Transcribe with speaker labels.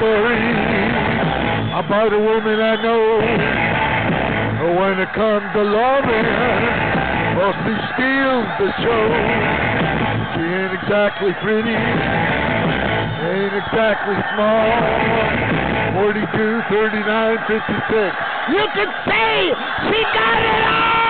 Speaker 1: story about a woman I know. When it comes to loving, must she steals the show. She ain't exactly pretty, ain't exactly small. 42, 39, 56.
Speaker 2: You can say she got it all!